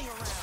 messing around.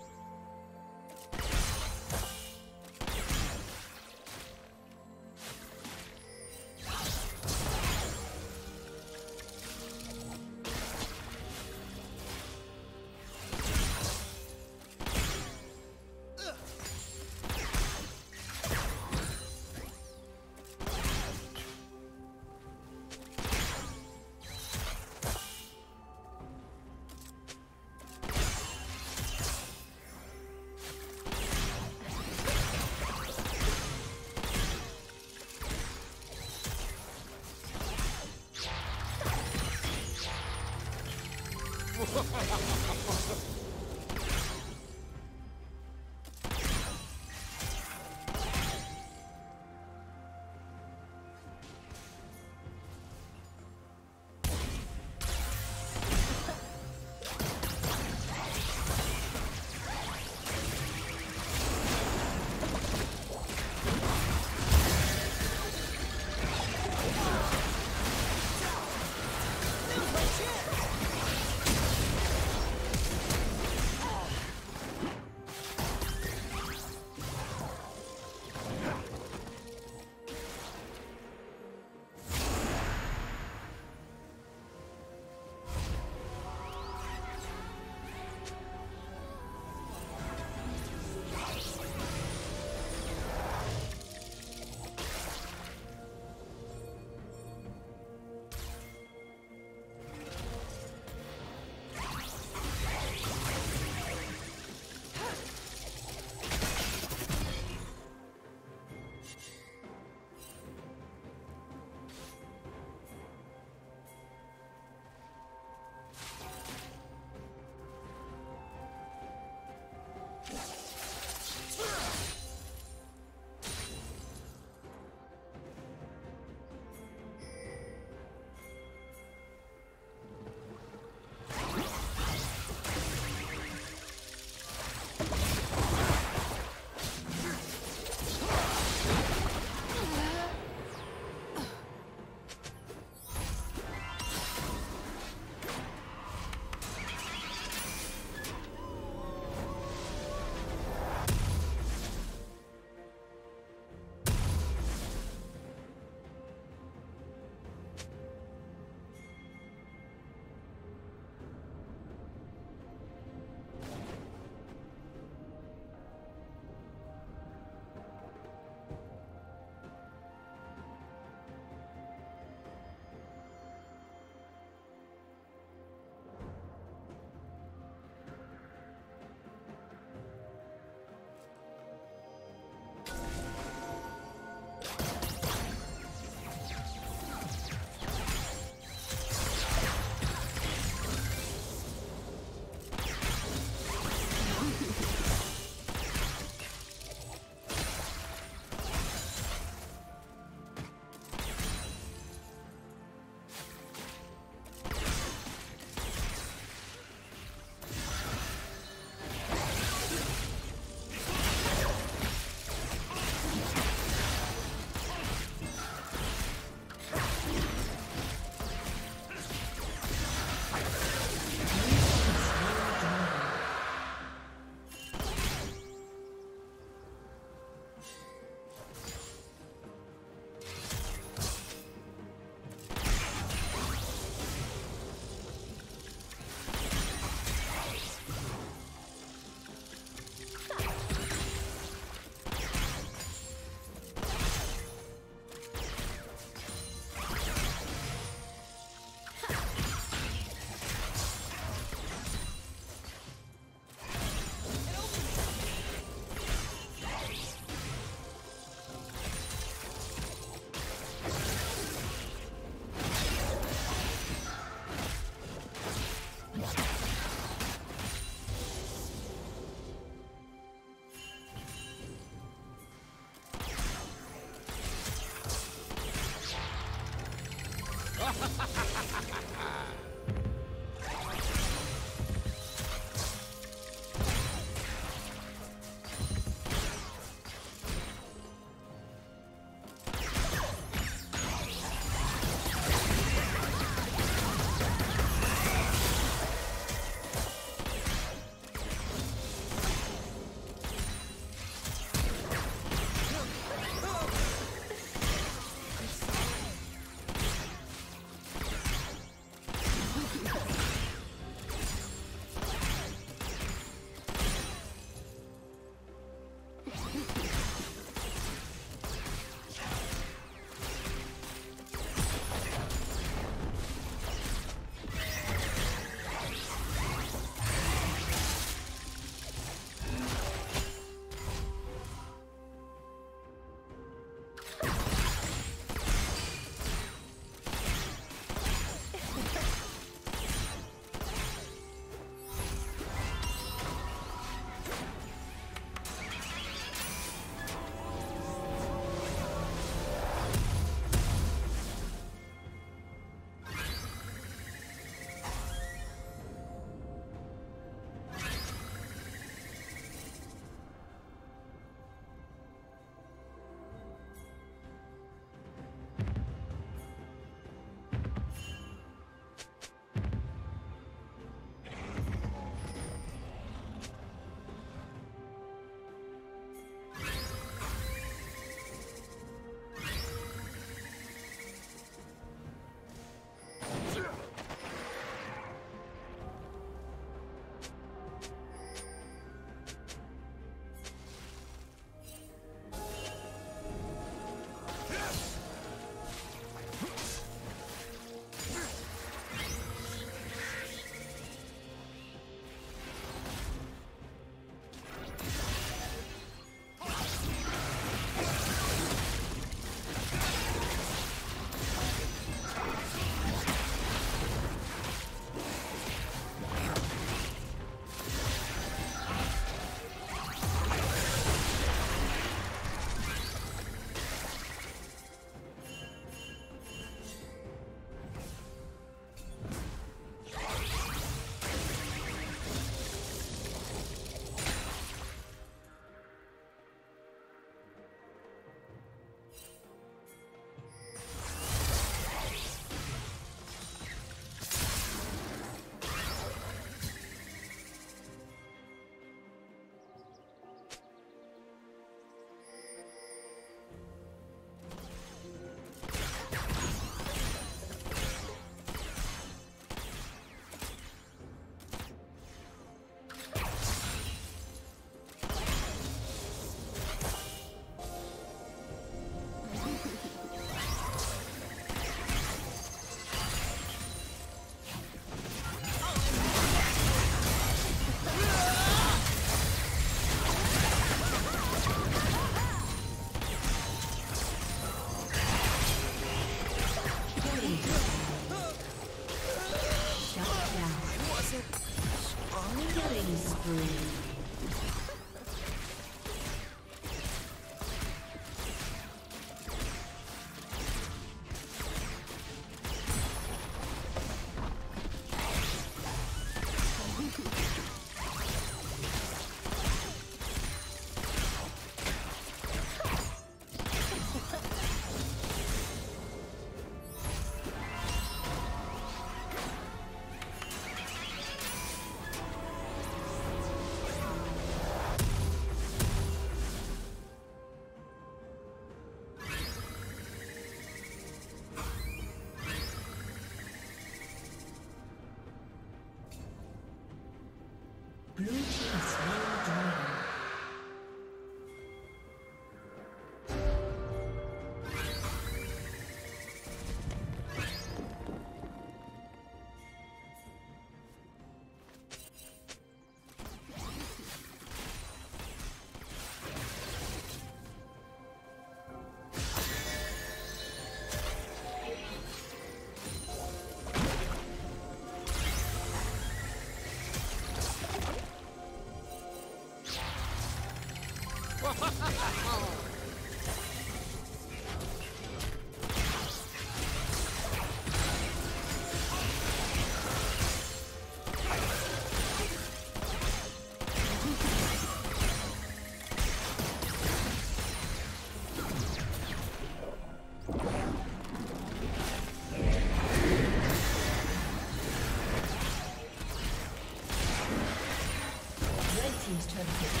team's get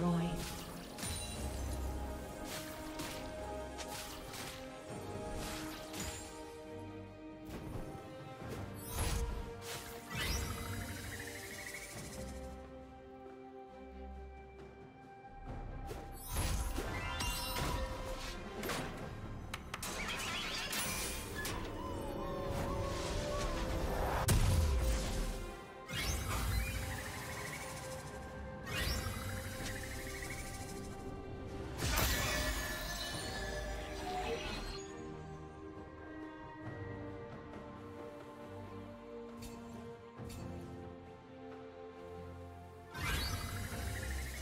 destroyed.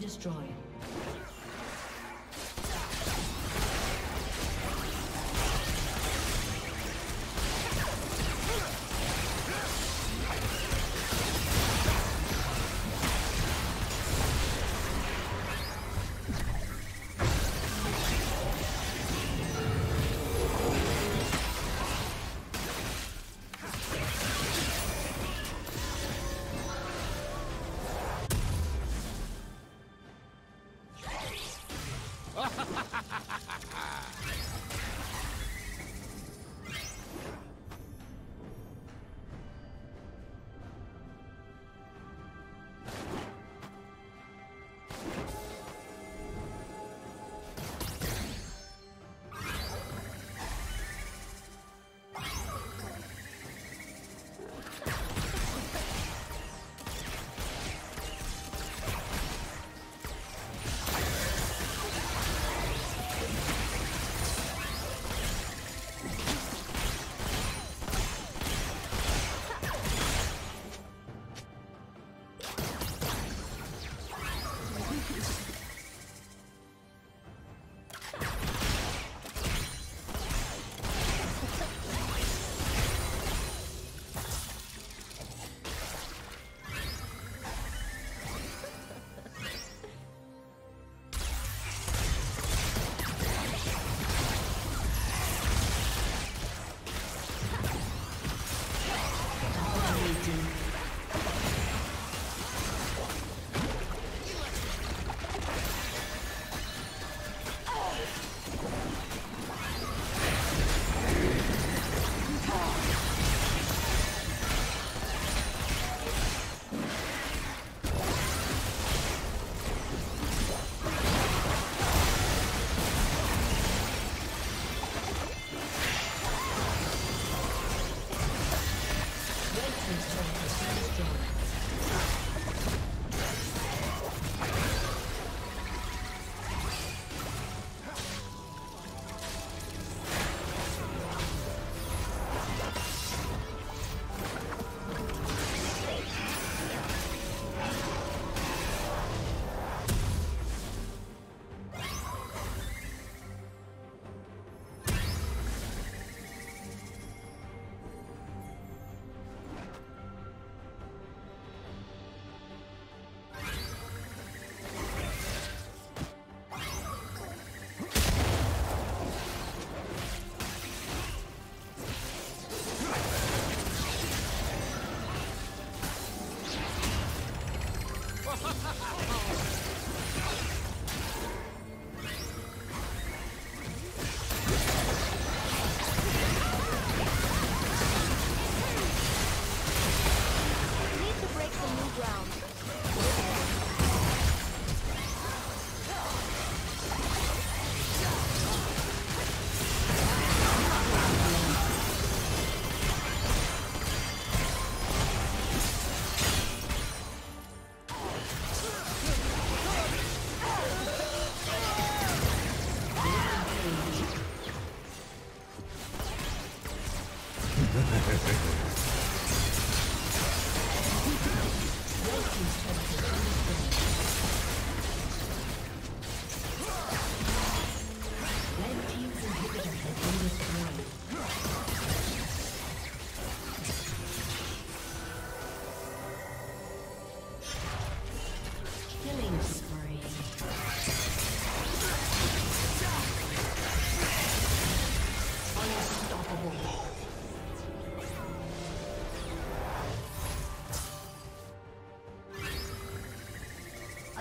Been destroyed.